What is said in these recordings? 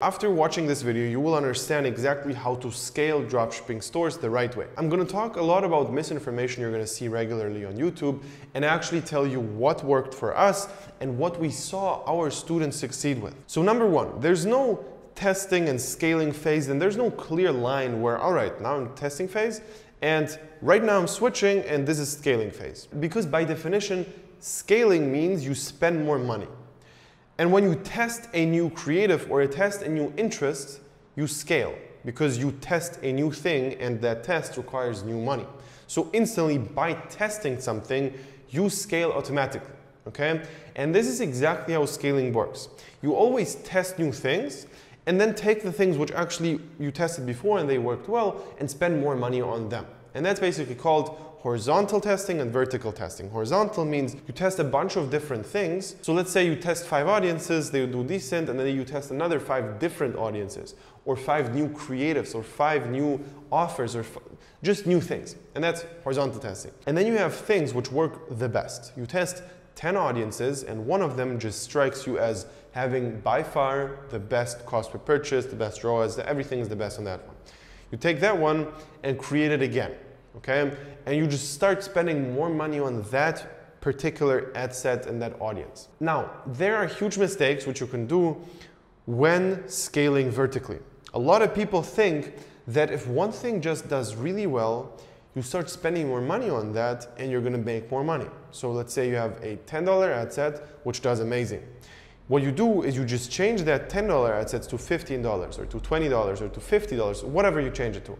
After watching this video, you will understand exactly how to scale dropshipping stores the right way. I'm going to talk a lot about misinformation you're going to see regularly on YouTube and actually tell you what worked for us and what we saw our students succeed with. So number one, there's no testing and scaling phase and there's no clear line where, all right, now I'm testing phase and right now I'm switching and this is scaling phase. Because by definition, scaling means you spend more money. And when you test a new creative or a test a new interest, you scale because you test a new thing and that test requires new money. So instantly by testing something, you scale automatically, okay? And this is exactly how scaling works. You always test new things and then take the things which actually you tested before and they worked well and spend more money on them. And that's basically called horizontal testing and vertical testing. Horizontal means you test a bunch of different things. So let's say you test five audiences, they do decent, and then you test another five different audiences, or five new creatives, or five new offers, or just new things. And that's horizontal testing. And then you have things which work the best. You test 10 audiences, and one of them just strikes you as having by far the best cost per purchase, the best ROAS, everything is the best on that one. You take that one and create it again okay? And you just start spending more money on that particular ad set and that audience. Now, there are huge mistakes which you can do when scaling vertically. A lot of people think that if one thing just does really well, you start spending more money on that and you're gonna make more money. So let's say you have a $10 ad set, which does amazing. What you do is you just change that $10 ad set to $15 or to $20 or to $50, whatever you change it to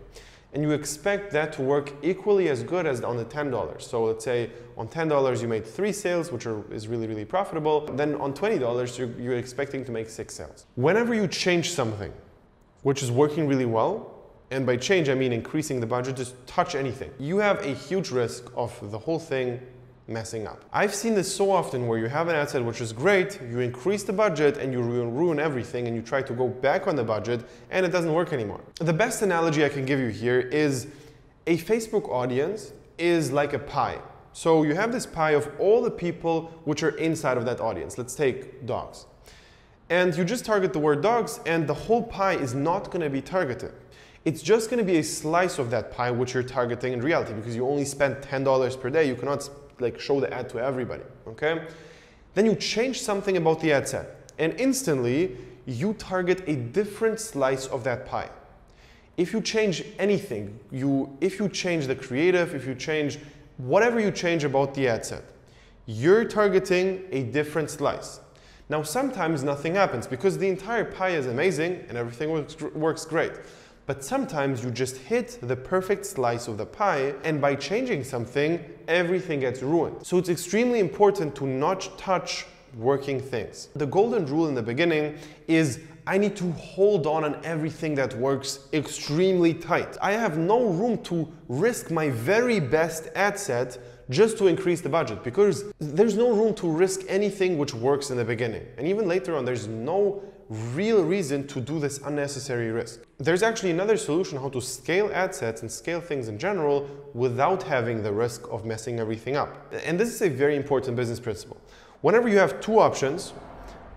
and you expect that to work equally as good as on the $10. So let's say on $10 you made three sales, which are, is really, really profitable. Then on $20, you're, you're expecting to make six sales. Whenever you change something, which is working really well, and by change I mean increasing the budget, just touch anything. You have a huge risk of the whole thing messing up. I've seen this so often where you have an ad set which is great, you increase the budget and you ruin everything and you try to go back on the budget and it doesn't work anymore. The best analogy I can give you here is a Facebook audience is like a pie. So you have this pie of all the people which are inside of that audience. Let's take dogs. And you just target the word dogs and the whole pie is not going to be targeted. It's just going to be a slice of that pie which you're targeting in reality because you only spend $10 per day. You cannot like show the ad to everybody, okay? Then you change something about the ad set and instantly you target a different slice of that pie. If you change anything, you, if you change the creative, if you change whatever you change about the ad set, you're targeting a different slice. Now sometimes nothing happens because the entire pie is amazing and everything works, works great. But sometimes you just hit the perfect slice of the pie and by changing something, everything gets ruined. So it's extremely important to not touch working things. The golden rule in the beginning is I need to hold on on everything that works extremely tight. I have no room to risk my very best ad set just to increase the budget because there's no room to risk anything which works in the beginning. And even later on, there's no real reason to do this unnecessary risk. There's actually another solution how to scale ad sets and scale things in general without having the risk of messing everything up. And this is a very important business principle. Whenever you have two options,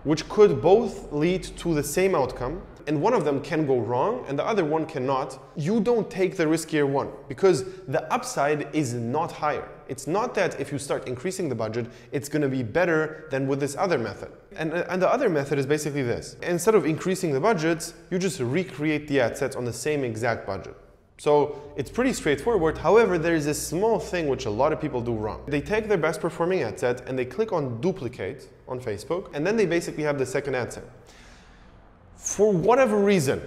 which could both lead to the same outcome, and one of them can go wrong and the other one cannot, you don't take the riskier one because the upside is not higher. It's not that if you start increasing the budget, it's going to be better than with this other method. And, uh, and the other method is basically this. Instead of increasing the budgets, you just recreate the ad sets on the same exact budget. So it's pretty straightforward. However, there is a small thing which a lot of people do wrong. They take their best performing ad set and they click on duplicate on Facebook, and then they basically have the second ad set for whatever reason,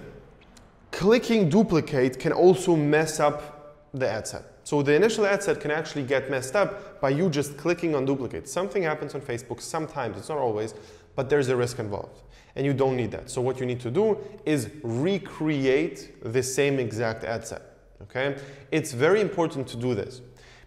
clicking duplicate can also mess up the ad set. So the initial ad set can actually get messed up by you just clicking on duplicate. Something happens on Facebook sometimes, it's not always, but there's a risk involved. And you don't need that. So what you need to do is recreate the same exact ad set. Okay? It's very important to do this.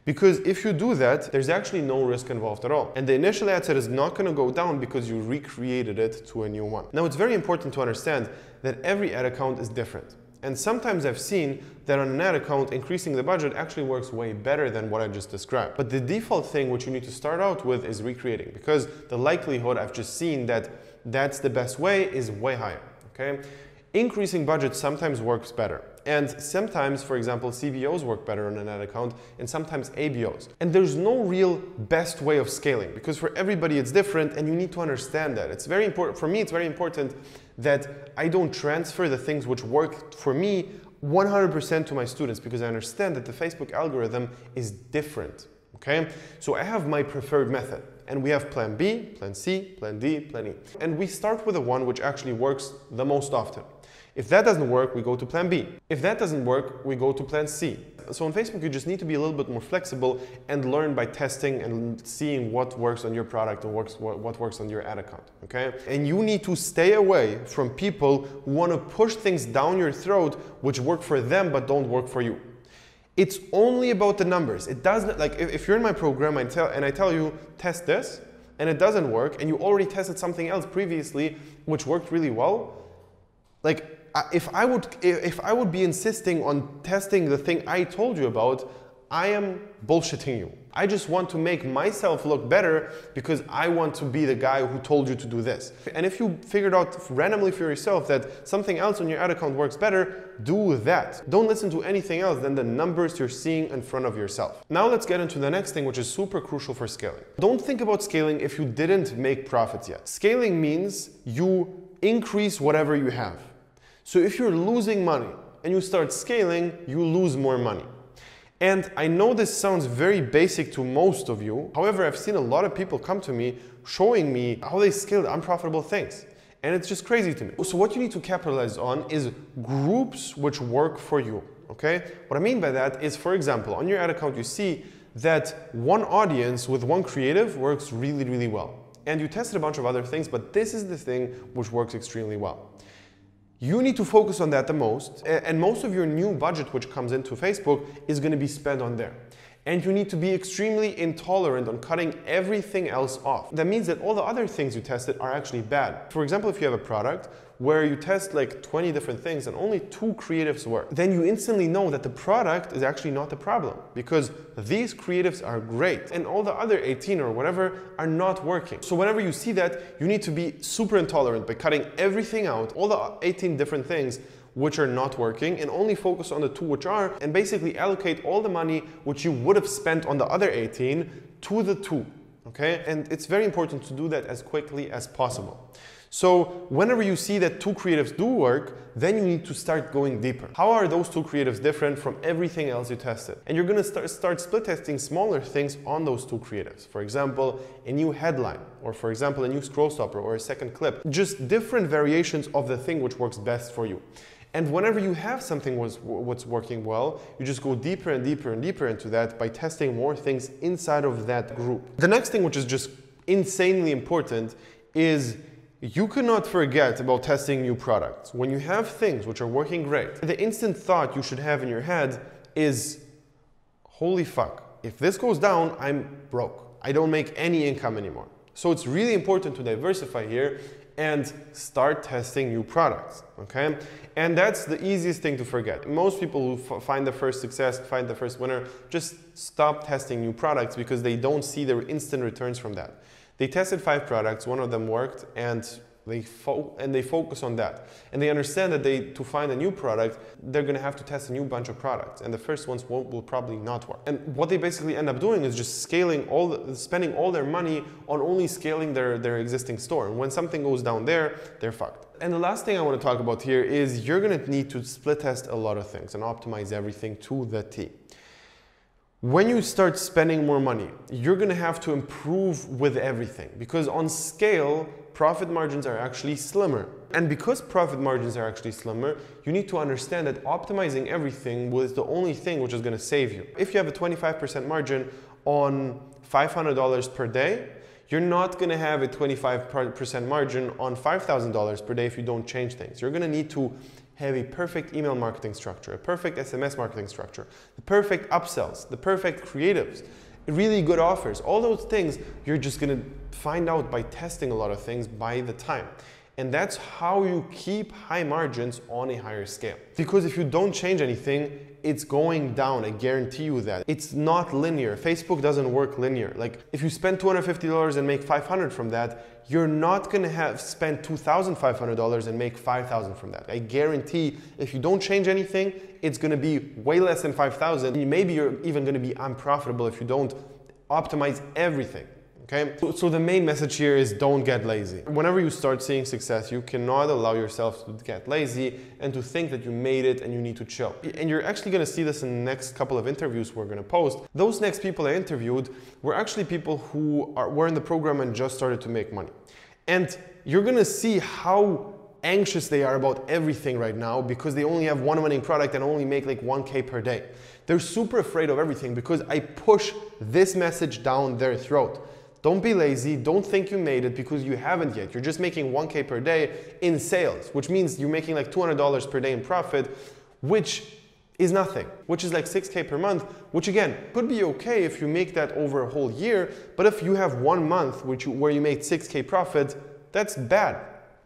Because if you do that, there's actually no risk involved at all. And the initial ad set is not going to go down because you recreated it to a new one. Now, it's very important to understand that every ad account is different. And sometimes I've seen that on an ad account, increasing the budget actually works way better than what I just described. But the default thing which you need to start out with is recreating because the likelihood I've just seen that that's the best way is way higher. okay? Increasing budget sometimes works better. And sometimes, for example, CBOs work better on an ad account and sometimes ABOs. And there's no real best way of scaling because for everybody it's different and you need to understand that. It's very important, for me, it's very important that I don't transfer the things which work for me 100% to my students because I understand that the Facebook algorithm is different. Okay, so I have my preferred method and we have plan B, plan C, plan D, plan E. And we start with the one which actually works the most often. If that doesn't work, we go to plan B. If that doesn't work, we go to plan C. So on Facebook, you just need to be a little bit more flexible and learn by testing and seeing what works on your product and works, what works on your ad account, okay? And you need to stay away from people who want to push things down your throat which work for them but don't work for you. It's only about the numbers. It doesn't, like if, if you're in my program I tell, and I tell you, test this, and it doesn't work, and you already tested something else previously which worked really well, like if I would if I would be insisting on testing the thing I told you about, I am bullshitting you. I just want to make myself look better because I want to be the guy who told you to do this. And if you figured out randomly for yourself that something else on your ad account works better, do that. Don't listen to anything else than the numbers you're seeing in front of yourself. Now let's get into the next thing, which is super crucial for scaling. Don't think about scaling if you didn't make profits yet. Scaling means you increase whatever you have. So if you're losing money and you start scaling, you lose more money. And I know this sounds very basic to most of you. However, I've seen a lot of people come to me showing me how they scaled unprofitable things. And it's just crazy to me. So what you need to capitalize on is groups which work for you, okay? What I mean by that is, for example, on your ad account, you see that one audience with one creative works really, really well. And you tested a bunch of other things, but this is the thing which works extremely well. You need to focus on that the most, and most of your new budget which comes into Facebook is going to be spent on there. And you need to be extremely intolerant on cutting everything else off. That means that all the other things you tested are actually bad. For example, if you have a product where you test like 20 different things and only two creatives work, then you instantly know that the product is actually not the problem because these creatives are great and all the other 18 or whatever are not working. So whenever you see that, you need to be super intolerant by cutting everything out, all the 18 different things which are not working and only focus on the two which are and basically allocate all the money which you would have spent on the other 18 to the two. Okay, and it's very important to do that as quickly as possible. So whenever you see that two creatives do work, then you need to start going deeper. How are those two creatives different from everything else you tested? And you're gonna start, start split testing smaller things on those two creatives. For example, a new headline, or for example, a new scroll stopper or a second clip. Just different variations of the thing which works best for you. And whenever you have something was, what's working well, you just go deeper and deeper and deeper into that by testing more things inside of that group. The next thing, which is just insanely important, is you cannot forget about testing new products. When you have things which are working great, the instant thought you should have in your head is, holy fuck, if this goes down, I'm broke. I don't make any income anymore. So it's really important to diversify here and start testing new products, okay? And that's the easiest thing to forget. Most people who find the first success, find the first winner, just stop testing new products because they don't see the instant returns from that. They tested five products, one of them worked, and they and they focus on that. And they understand that they to find a new product, they're going to have to test a new bunch of products. And the first ones will, probably not work. And what they basically end up doing is just scaling all the, spending all their money on only scaling their, their existing store. And when something goes down there, they're fucked. And the last thing I want to talk about here is you're going to need to split test a lot of things and optimize everything to the T. When you start spending more money, you're to have to improve with everything because on scale, profit margins are actually slimmer. And because profit margins are actually slimmer, you need to understand that optimizing everything was the only thing which is to save you. If you have a 25% margin on $500 per day, you're not going to have a 25% margin on $5,000 per day if you don't change things. You're going to need to have a perfect email marketing structure, a perfect SMS marketing structure, the perfect upsells, the perfect creatives, really good offers. All those things you're just going to find out by testing a lot of things by the time. And that's how you keep high margins on a higher scale. Because if you don't change anything, it's going down. I guarantee you that. It's not linear. Facebook doesn't work linear. Like if you spend $250 and make 500 from that, you're not gonna have spent $2,500 and make 5,000 from that. I guarantee if you don't change anything, it's gonna be way less than 5,000. Maybe you're even gonna be unprofitable if you don't optimize everything. Okay, so, so, the main message here is don't get lazy. Whenever you start seeing success, you cannot allow yourself to get lazy and to think that you made it and you need to chill. And you're actually gonna see this in the next couple of interviews we're gonna post. Those next people I interviewed were actually people who are, were in the program and just started to make money. And you're gonna see how anxious they are about everything right now because they only have one winning product and only make like 1K per day. They're super afraid of everything because I push this message down their throat. Don't be lazy. Don't think you made it because you haven't yet. You're just making 1K per day in sales, which means you're making like $200 per day in profit, which is nothing, which is like 6K per month, which again could be okay if you make that over a whole year. But if you have one month which you, where you made 6K profit, that's bad.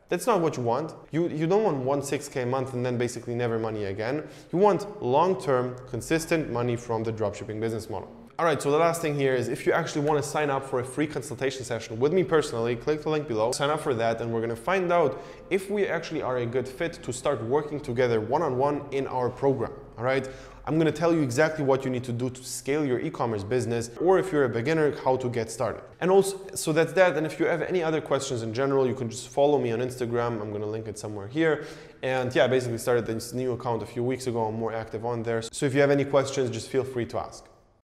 That's not what you want. You, you don't want one 6K a month and then basically never money again. You want long term, consistent money from the dropshipping business model. All right, so the last thing here is if you actually want to sign up for a free consultation session with me personally, click the link below, sign up for that, and we're going to find out if we actually are a good fit to start working together one-on-one -on -one in our program. All right, I'm going to tell you exactly what you need to do to scale your e-commerce business, or if you're a beginner, how to get started. And also, so that's that. And if you have any other questions in general, you can just follow me on Instagram. I'm going to link it somewhere here. And yeah, I basically started this new account a few weeks ago. I'm more active on there. So if you have any questions, just feel free to ask.